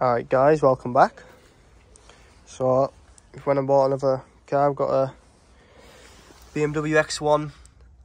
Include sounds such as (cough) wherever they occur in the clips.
Alright guys, welcome back. So, when I bought another car, I've got a BMW X1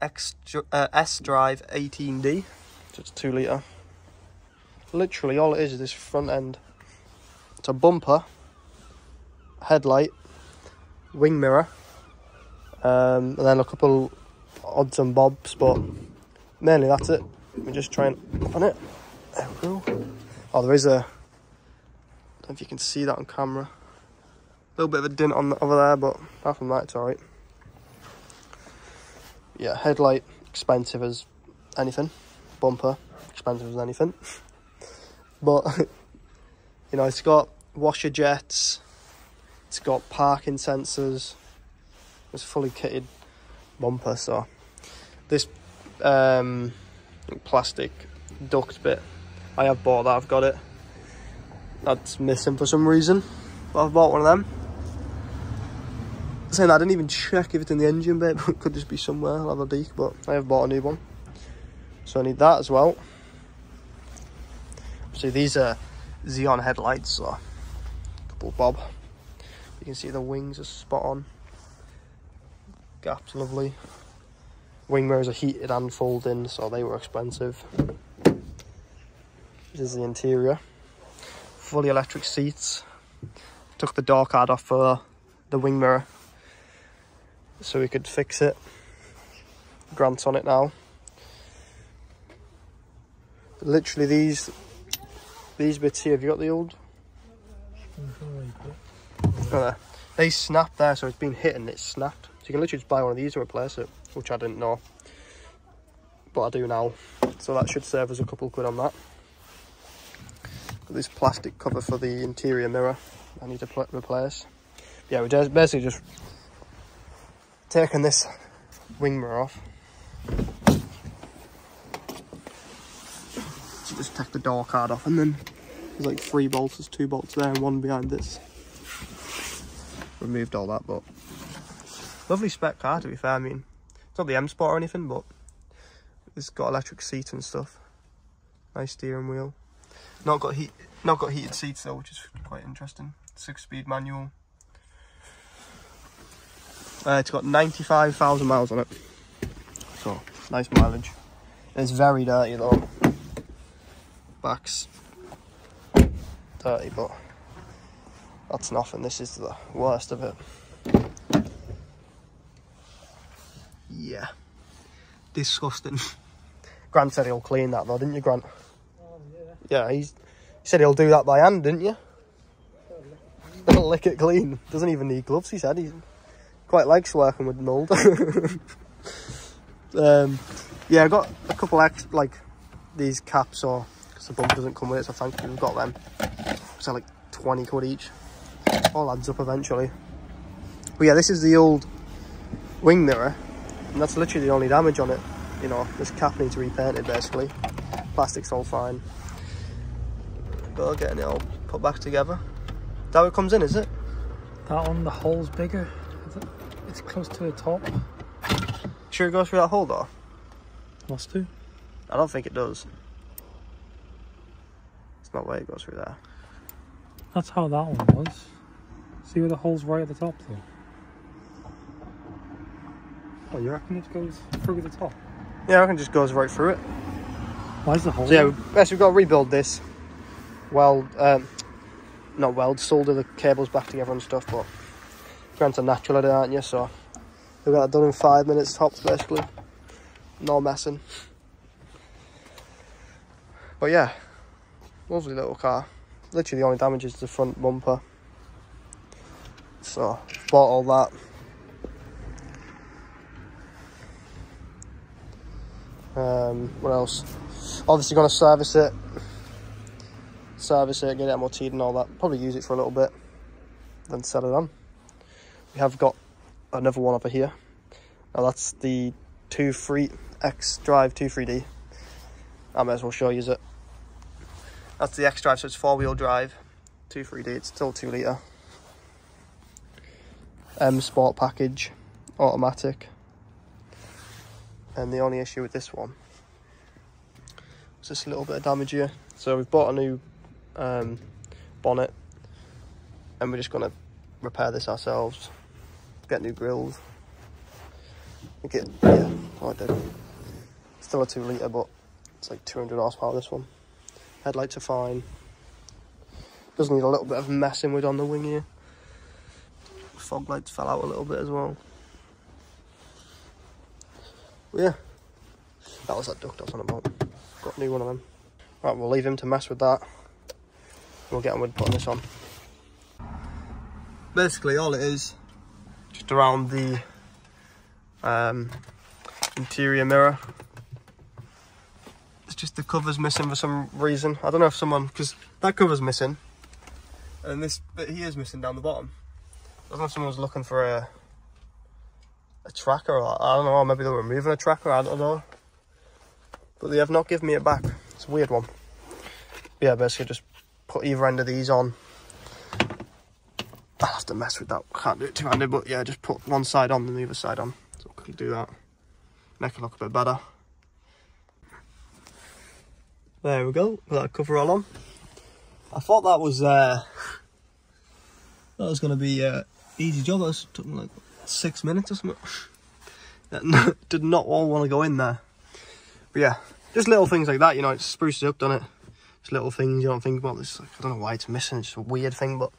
X uh, S Drive 18D. So it's 2 litre. Literally all it is is this front end. It's a bumper, headlight, wing mirror, um, and then a couple odds and bobs, but mainly that's it. Me just try and open it. There we go. Oh, there is a. If you can see that on camera. A little bit of a dint on the, over there, but apart from that, it's alright. Yeah, headlight expensive as anything. Bumper expensive as anything. (laughs) but (laughs) you know, it's got washer jets. It's got parking sensors. It's fully kitted bumper, so this um, plastic duct bit I have bought that, I've got it. That's missing for some reason, but I've bought one of them. Saying I didn't even check if it's in the engine bay, (laughs) but it could just be somewhere, I'll have a but I have bought a new one. So I need that as well. So these are Xenon headlights, so couple bob. You can see the wings are spot on. Gap's lovely. Wing mirrors are heated and folding, so they were expensive. This is the interior. Fully electric seats. Took the door card off for the wing mirror so we could fix it. Grant's on it now. Literally these these bits here, have you got the old? Oh. They snapped there, so it's been hit and it's snapped. So you can literally just buy one of these to replace it, which I didn't know. But I do now. So that should save us a couple quid on that. This plastic cover for the interior mirror I need to replace. Yeah, we're just basically just taking this wing mirror off. So just take the door card off and then there's like three bolts, there's two bolts there and one behind this. Removed all that, but lovely spec car to be fair. I mean, it's not the M Sport or anything, but it's got electric seat and stuff. Nice steering wheel. Not got heat, not got heated seats though, which is quite interesting. Six-speed manual. Uh, it's got 95,000 miles on it. So, nice mileage. It's very dirty though. Back's dirty, but that's nothing. This is the worst of it. Yeah. Disgusting. (laughs) Grant said he'll clean that though, didn't you, Grant? Yeah. He's, he said he'll do that by hand, didn't you? He'll (laughs) lick it clean. Doesn't even need gloves, he said. He quite likes working with mould. (laughs) um, yeah, I got a couple ex like these caps or because the bump doesn't come with it, so thank you. We've got them. So like 20 quid each. All adds up eventually. But yeah, this is the old wing mirror, and that's literally the only damage on it. You know, this cap needs repainted basically. Plastic's all fine. But getting it all put back together. That how it comes in, is it? That one, the hole's bigger. It's close to the top. Sure it goes through that hole though? Must do. I don't think it does. It's not where it goes through there. That's how that one was. See where the hole's right at the top though? Oh, you reckon it goes through the top? Yeah, I reckon it just goes right through it. Why's the hole? So yeah, yes, we've got to rebuild this. Weld, um, not weld, solder the cables back together and stuff, but Grant's a natural at it, aren't you? So we got that done in five minutes tops, basically. No messing. But yeah, lovely little car. Literally the only damage is the front bumper. So, bought all that. Um, what else? Obviously to service it. Service it, get it MOT'd and all that. Probably use it for a little bit. Then sell it on. We have got another one over here. Now that's the 2.3 X Drive 2.3D. I may as well show you it. That's the X Drive, so it's four wheel drive. 2.3D, it's still 2 litre. M Sport package, automatic. And the only issue with this one is just a little bit of damage here. So we've bought a new um, bonnet. And we're just going to repair this ourselves. Get new grills. Get, yeah, I did. Still a 2 litre, but it's like 200 horsepower this one. Headlights are fine. Does need a little bit of messing with on the wing here. Fog lights fell out a little bit as well. But yeah, that was that duct I was on about. Got a new one of them. Right, we'll leave him to mess with that. We'll get on with putting this on. Basically, all it is, just around the um, interior mirror. It's just the cover's missing for some reason. I don't know if someone, because that cover's missing. And this bit here is missing down the bottom. I don't know if someone was looking for a a tracker or I don't know, maybe they were removing a tracker, I don't know. But they have not given me it back. It's a weird one. But yeah, basically just put either end of these on. I'll have to mess with that. Can't do it two-handed, but yeah, just put one side on and the other side on. So quickly do that. Make it look a bit better. There we go. That cover all on. I thought that was uh that was gonna be a easy job. That took me like six minutes or something. (laughs) Did not all want to go in there. But yeah, just little things like that, you know, it spruces up, doesn't it? Just little things you don't think about. This, like, I don't know why it's missing. It's a weird thing, but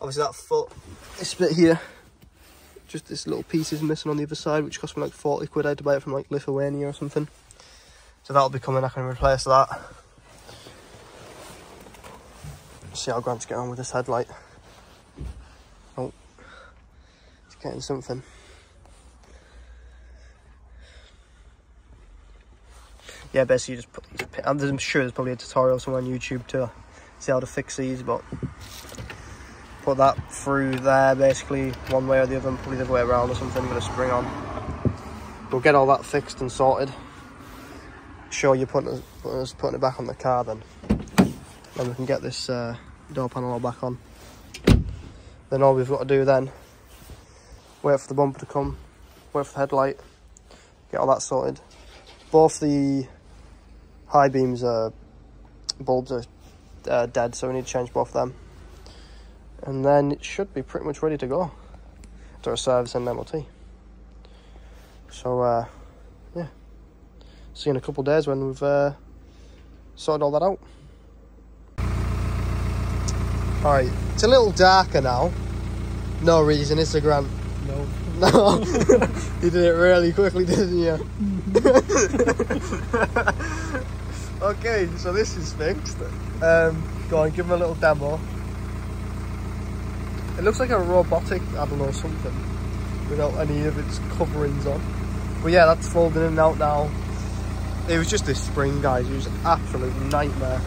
obviously that foot, this bit here, just this little piece is missing on the other side, which cost me like 40 quid. I had to buy it from like Lithuania or something. So that'll be coming. I can replace that. See how Grant's getting on with this headlight. Oh, he's getting something. Yeah, basically you just put these. I'm, sure there's probably a tutorial somewhere on YouTube to see how to fix these, but put that through there basically one way or the other, and probably the other way around or something with a spring on. We'll get all that fixed and sorted. Sure, you're putting us, putting, putting it back on the car then. Then we can get this uh, door panel all back on. Then all we've got to do then, wait for the bumper to come, wait for the headlight, get all that sorted. Both the high beams are bulbs are uh, dead, so we need to change both of them. And then it should be pretty much ready to go to a service and MOT. So uh, yeah, see you in a couple days when we've uh, sorted all that out. All right, it's a little darker now. No reason, Instagram. No. No, (laughs) you did it really quickly, didn't you? (laughs) okay, so this is fixed. Um, go on, give him a little demo. It looks like a robotic, I don't know, something, without any of its coverings on. But yeah, that's folding in and out now. It was just this spring, guys. It was an absolute nightmare.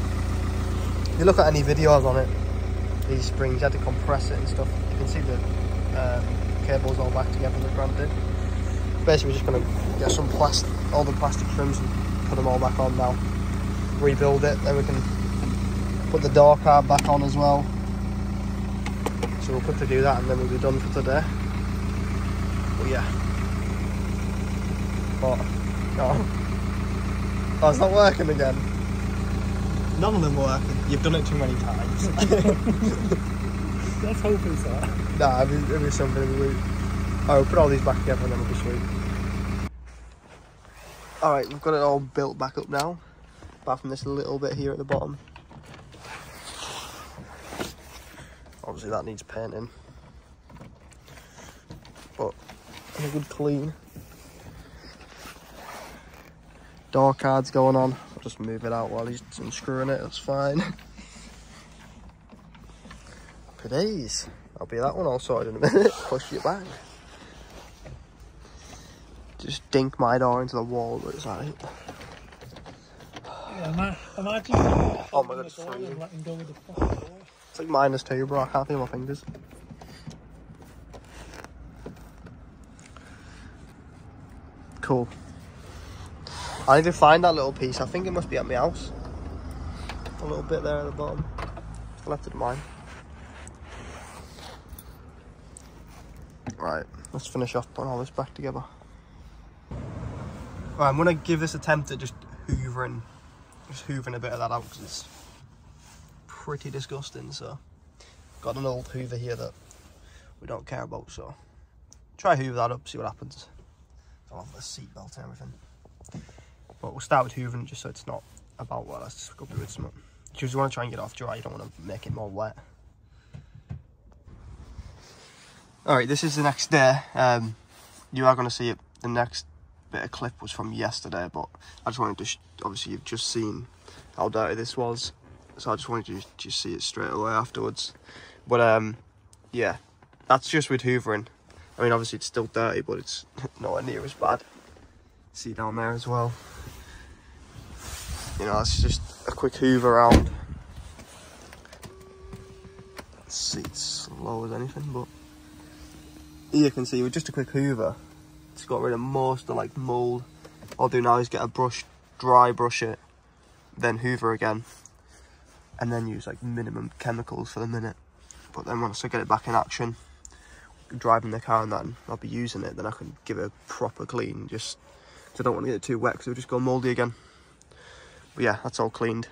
If you look at any videos on it, these springs, you had to compress it and stuff. You can see the um, cables all back together that Grant did. Basically, we're just going to get some plastic, all the plastic trims and put them all back on now. Rebuild it, then we can put the door card back on as well. So we'll quickly do that and then we'll be done for today. But yeah. But, no. (laughs) Oh, it's not working again. None of them are working. You've done it too many times. (laughs) (laughs) Let's hope it's that. Nah, it'll be, it'll be something in the week. Oh, we'll put all these back together and then it'll be sweet. Alright, we've got it all built back up now. Apart from this little bit here at the bottom. Obviously that needs painting. But a good clean. Door cards going on. I'll just move it out while he's unscrewing it, that's fine. (laughs) Happy days. I'll be that one all sorted in a minute. (laughs) Push it back. Just dink my door into the wall, but Yeah, ima- imagine Oh my God, it's freezing. and letting go with the fucking door. It's like minus two, bro. I can't feel my fingers. Cool. I need to find that little piece. I think it must be at my house. A little bit there at the bottom. Just left it at mine. Right, let's finish off putting all this back together. Right, I'm gonna give this attempt at just hoovering, just hoovering a bit of that out because it's pretty disgusting. So, got an old Hoover here that we don't care about. So, try Hoover that up, see what happens. I'll have the seatbelt and everything. But we'll start with hoovering just so it's not about well, let's just go through it some. You just want to try and get off dry, you don't want to make it more wet. Alright, this is the next day. Um, you are going to see it. The next bit of clip was from yesterday, but I just wanted to, obviously you've just seen how dirty this was. So I just wanted you to see it straight away afterwards. But um, yeah, that's just with hoovering. I mean, obviously it's still dirty, but it's (laughs) nowhere near as bad. See down there as well. You know, it's just a quick hoover around. Let's see, it's slow as anything, but here you can see with just a quick hoover, it's got rid of most of like mold. All I'll do now is get a brush, dry brush it, then hoover again, and then use like minimum chemicals for the minute. But then once I get it back in action, driving the car and then I'll be using it, then I can give it a proper clean. Just, I don't want to get it too wet because it'll just go mouldy again. But yeah, that's all cleaned.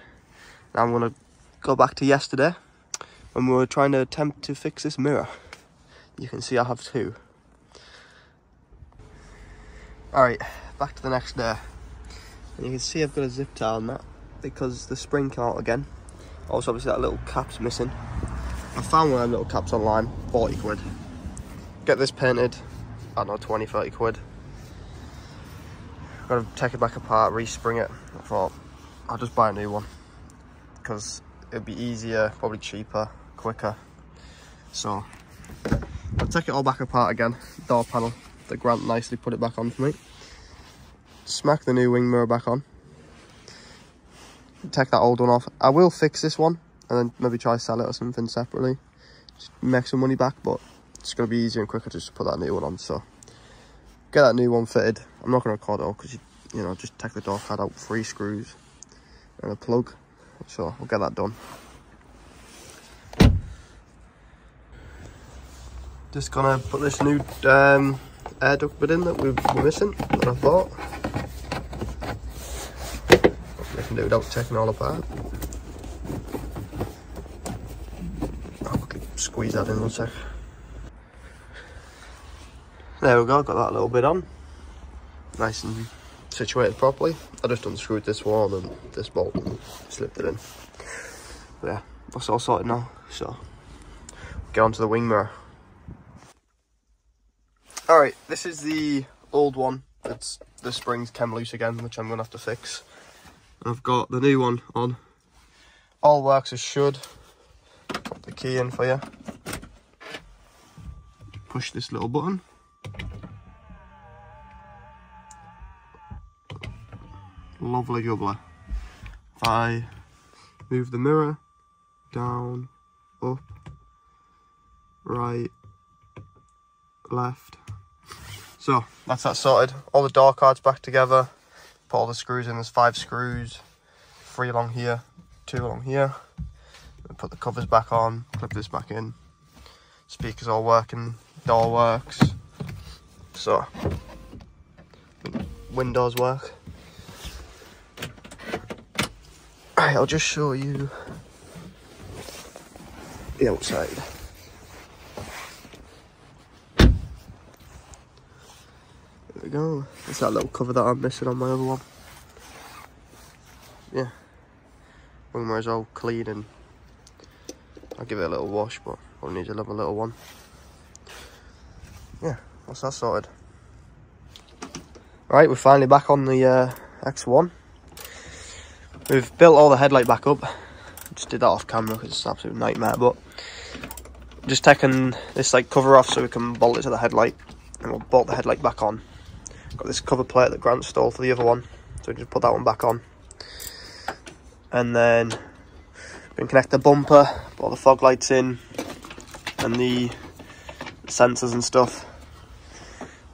Now I'm gonna go back to yesterday when we were trying to attempt to fix this mirror. You can see I have two. Alright, back to the next day. And you can see I've got a zip tie on that because the spring came out again. Also, obviously, that little cap's missing. I found one of them little caps online, 40 quid. Get this painted, I don't know, 20, 30 quid. Gotta take it back apart, respring it. I thought, I'll just buy a new one because it'd be easier, probably cheaper, quicker. So, I'll take it all back apart again, door panel. The Grant nicely put it back on for me. Smack the new wing mirror back on. Take that old one off. I will fix this one and then maybe try sell it or something separately. Just make some money back, but it's going to be easier and quicker just to put that new one on. So, get that new one fitted. I'm not going to record it all because, you, you know, just take the door card out, three screws and a plug. So, we'll get that done. Just gonna put this new um, air duct bit in that we were missing that I thought. Can do without taking it all apart. Oh, I'll quickly squeeze that in one sec. There we go, got that little bit on. Nice and situated properly. I just unscrewed this one and this bolt and slipped it in. But yeah, that's all sorted now. So, get onto the wing mirror. Alright, this is the old one. It's the springs came loose again, which I'm gonna have to fix. I've got the new one on. All works as should. Put the key in for you. Push this little button. Lovely jubbly. If I move the mirror down, up, right, left. So that's that sorted. All the door cards back together. Put all the screws in. There's five screws, three along here, two along here. Put the covers back on. Clip this back in. Speakers all working. Door works. So windows work. Alright, I'll just show you the outside. There we go. It's that little cover that I'm missing on my other one. Yeah. Wing mirror's all clean and I'll give it a little wash, but probably needs another little one. Yeah, that's that sorted. Right, we're finally back on the uh, X1. We've built all the headlight back up. Just did that off camera because it's an absolute nightmare, but just taking this like cover off so we can bolt it to the headlight and we'll bolt the headlight back on. Got this cover plate that Grant stole for the other one, so we just put that one back on. And then we can connect the bumper, put all the fog lights in, and the sensors and stuff.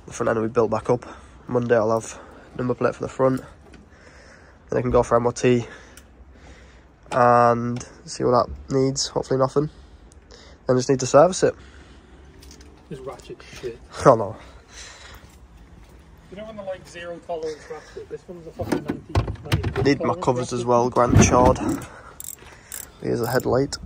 The front end will be built back up. Monday I'll have number plate for the front. Then I can go for MOT and see what that needs. Hopefully nothing. Then just need to service it. This ratchet shit. (laughs) Oh no. You know when the like zero tolerance? This one's a fucking 90. 90 Need my covers as well, Grant Chard. Here's a headlight.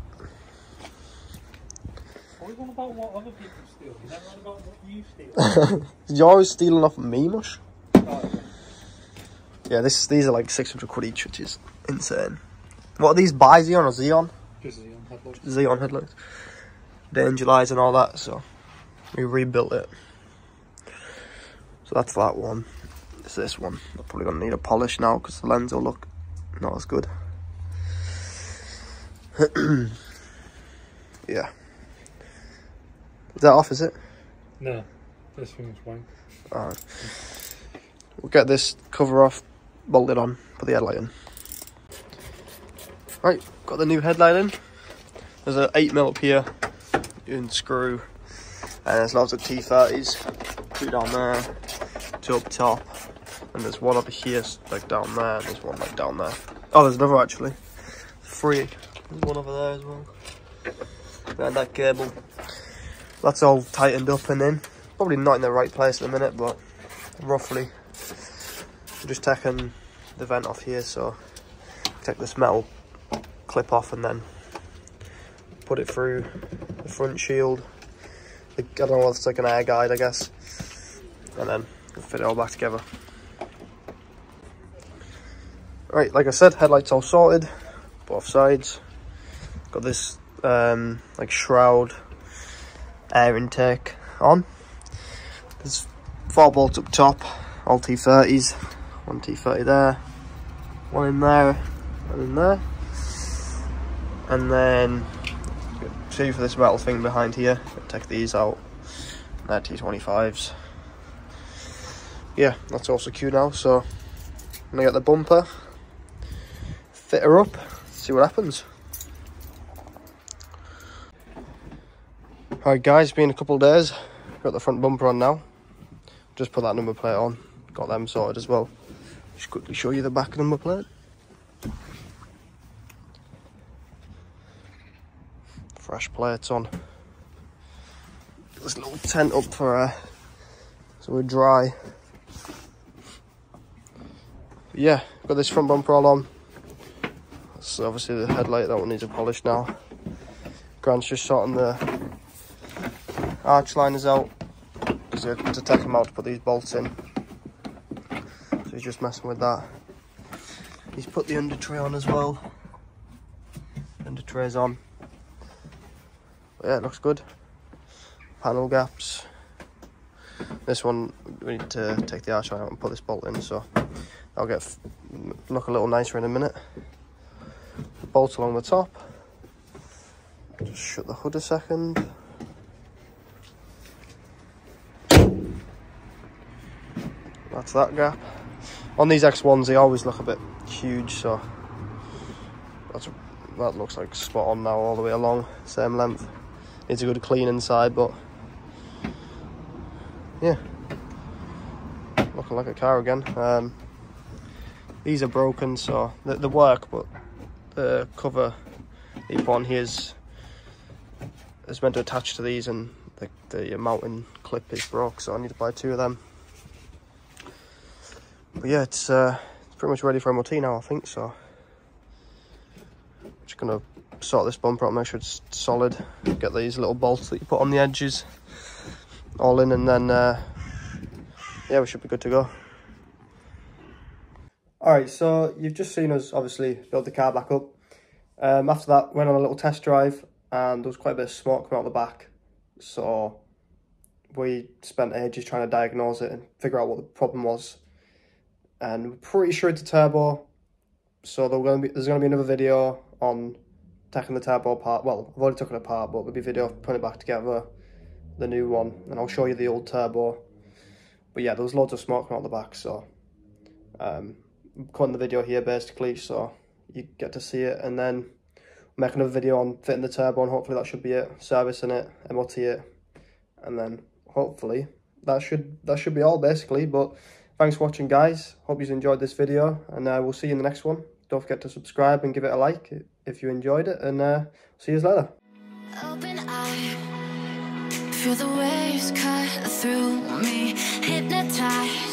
Always on about what other people steal. You never on about what you steal. (laughs) You're always stealing off of me, mush. oh, Yeah, this these are like 600 quid each, which is insane. What are these? Bizion or Xenon? just the young headlights. Xenon headlights. Danger lights and all that, so we rebuilt it. So that's that one. It's this one. I'm probably gonna need a polish now because the lens will look not as good. (clears throat) yeah. Is that off, is it? No, this thing's wank. Alright. We'll get this cover off, bolt it on, put the headlight in. Right, got the new headlight in. There's a 8mm up here, you can screw, and there's lots of T30s, two down there, up top, and there's one over here, like down there, and there's one like down there. Oh, there's another actually. Three. There's one over there as well. Behind that cable. That's all tightened up and in. Probably not in the right place at the minute, but roughly. I'm just taking the vent off here, so take this metal clip off and then put it through the front shield. I don't know, if it's like an air guide, I guess. And then fit it all back together. Right, like I said, headlights all sorted, both sides. Got this um, like shroud air intake on. There's four bolts up top, all T30s. One T30 there, one in there, one in there. And then two for this metal thing behind here. Take these out. They're T25s. Yeah, that's all secure now, so I'm gonna get the bumper, fit her up, see what happens. Alright guys, been a couple days. Got the front bumper on now. Just put that number plate on. Got them sorted as well. Just quickly show you the back number plate. Fresh plates on. This little tent up for uh, so we're dry. Yeah, got this front bumper all on. That's obviously the headlight, that one needs a polish now. Grant's just sorting the arch liners out because to take them out to put these bolts in. So he's just messing with that. He's put the under tray on as well. Under tray's on. But yeah, it looks good. Panel gaps. This one we need to take the arch out and put this bolt in, so I'll get look a little nicer in a minute. Bolt along the top. Just shut the hood a second. That's that gap. On these X1s, they always look a bit huge, so that's that looks like spot on now all the way along, same length. Needs a good clean inside, but yeah, looking like a car again. Um, these are broken, so they, work, but the cover that you put on here is, is meant to attach to these, and the, the mounting clip is broke, so I need to buy two of them. But yeah, it's, uh, it's pretty much ready for MOT now, I think, so. Just gonna sort this bumper out, make sure it's solid. Get these little bolts that you put on the edges all in, and then, uh, yeah, we should be good to go. Alright, so you've just seen us obviously build the car back up. Um, after that, went on a little test drive, and there was quite a bit of smoke coming out the back. So we spent ages trying to diagnose it and figure out what the problem was and we're pretty sure it's a turbo. So there's gonna be there's gonna be another video on taking the turbo apart. Well, I've already taken it apart, but there'll be a video of putting it back together, the new one, and I'll show you the old turbo. But yeah, there was loads of smoke coming out the back, so um, Cutting the video here basically, so you get to see it, and then make another video on fitting the turbo, and hopefully that should be it, servicing it, MOT it, and then hopefully that should that should be all basically. But Thanks for watching, guys. Hope you enjoyed this video, and uh, we'll see you in the next one. Don't forget to subscribe and give it a like if you enjoyed it, and uh, see you later. Open eye, feel the waves cut through me, hypnotized